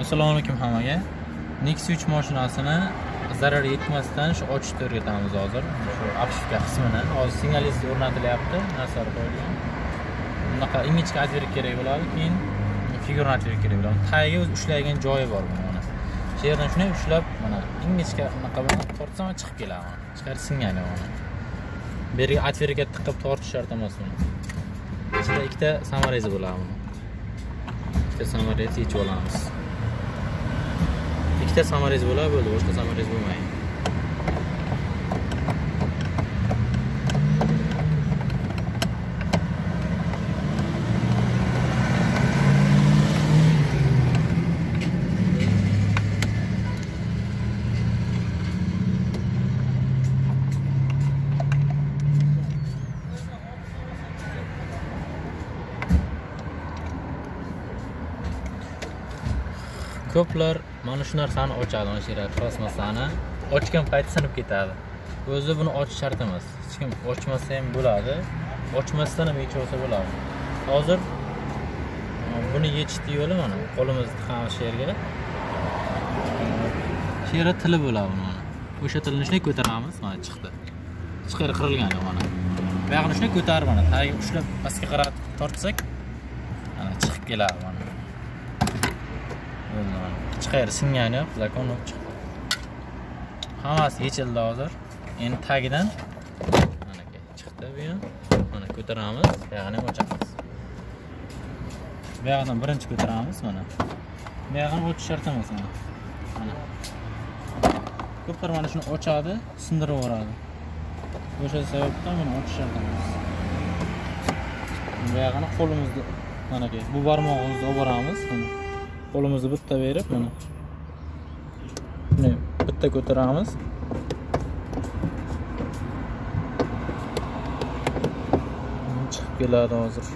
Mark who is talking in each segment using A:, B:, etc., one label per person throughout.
A: assalomu alaykum hammaga. Nexia uch mashinasini zarar yetmasdan shu ochishni o'rgatamiz hozir. Shu обшивка qismini. Hozir signalizatsiya o'rnatilyapti. Narsalar qo'yilgan bunaqa ingichka отвертка kerak bo'ladi keyin figurni отвертка kerak bo'ladi. Tagiga o'zi ushlaydigan joyi bor buni. Mana shu yerdan shunday ushlab mana ingichka bunaqa bilan tortsam chiqib keladi chiqarib ichkari singan mana bu yerga отвертка tiqib tortish shart emas buni. Ichida ikkita samarezi bo'ladi buni. Ikkita samarez yechib olamiz. Ikkita samarez bo'ladi bo'ldi boshqa samarez bo'lmaydi ko'plar mana shu narsani ochadi mana shu yerda plastmassani ochgan payti sinib ketadi. O'zi buni ochish shart emas. Hech kim ochmasa ham bo'ladi. Ochmasdan ham yechib olsa bo'ladi. Hozir e, buni yechishni yo'li mana qo'limizni tiqamiz shu yerga. E, shu yerda tili bo'ladi buni mana. O'sha tilni shunday ko'taramiz mana chiqdi. Ichqari qirilgan mana. Buyog'ini shunday ko'tarib mana tagiga ushlab pastga qaratib tortsak mana chiqib keladi mana. Chiqayri singani yo'q zakon hammasi yechildi hozir. Endi tagidan mana chiqdi bu ham mana ko'taramiz. Buyog'ini ham ochamiz buyog'idan birinchi ko'taramiz mana. Buyog'ini ochish shart emas mana. Mana. Ko'plar mana shuni ochadi sindirib yuboradi o'sha sababdan buni ochish shart emas buyog'ini qo'limizda manaki bu barmog'imizni olib boramiz qo'limizni bitta berib mana. Bunday bitta ko'taramiz. Chiqib keladi hozir.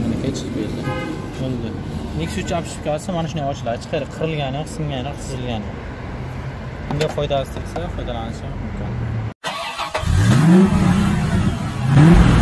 A: Mana chiqib keldi bo'ldi. Nexia uch обшивкasi mana shunday ochiladi. Chiqarib qirilgani singani chizilgani bunga foydasi tegsa foydalanishi mumkin. Música